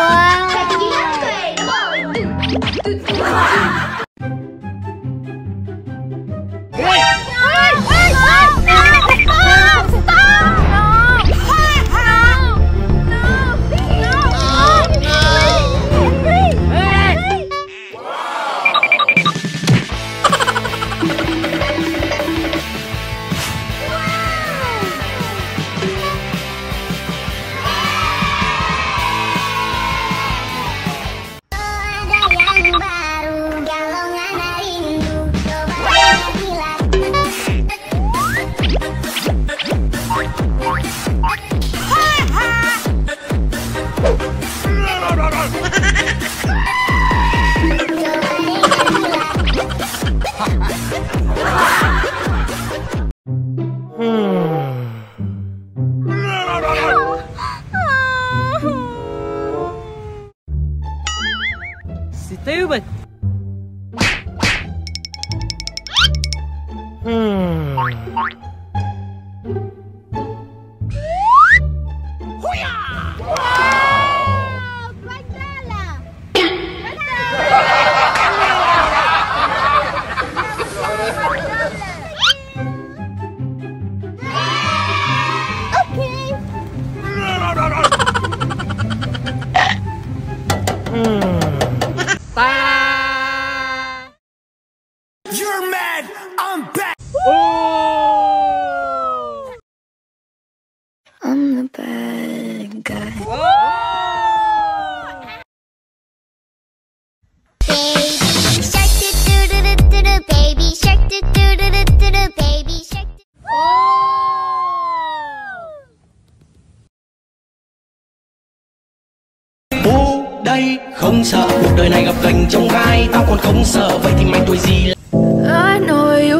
What? with You're mad, I'm back. Oh! I'm the bad guy. Đây không sợ cuộc đời này gặp gành trong gai tao còn không sợ vậy thì mày tuổi gì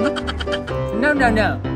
No, no, no.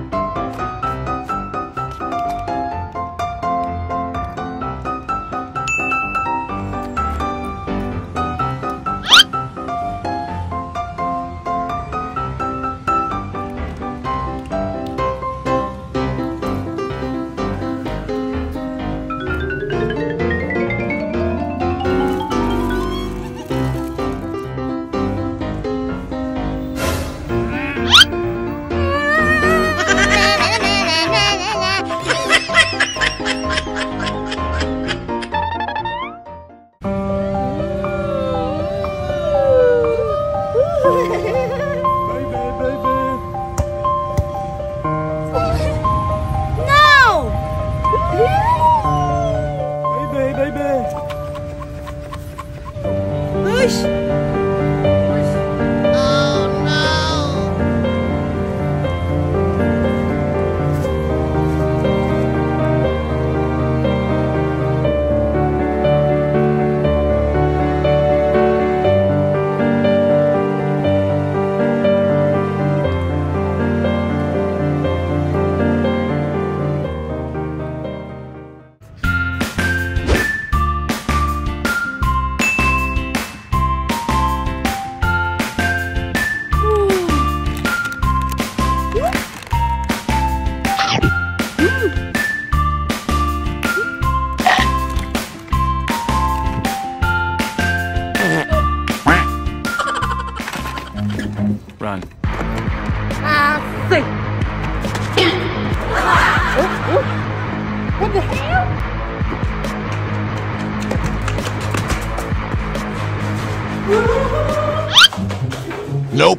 Nope.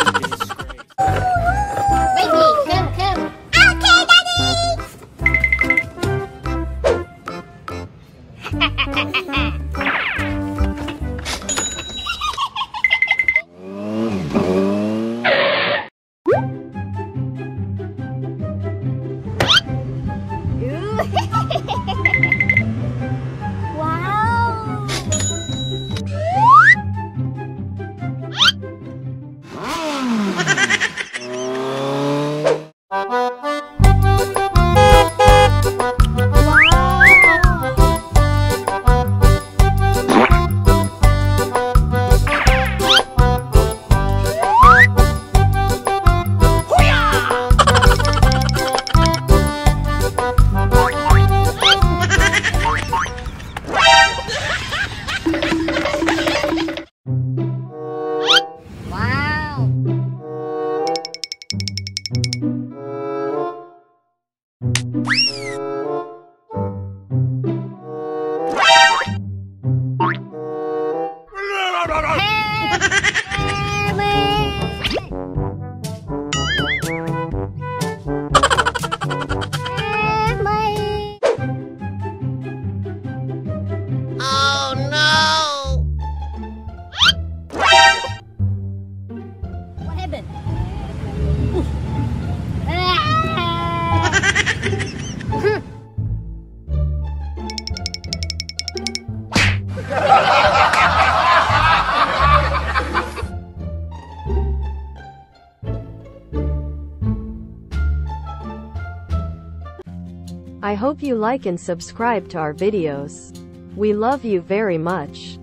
I hope you like and subscribe to our videos. We love you very much.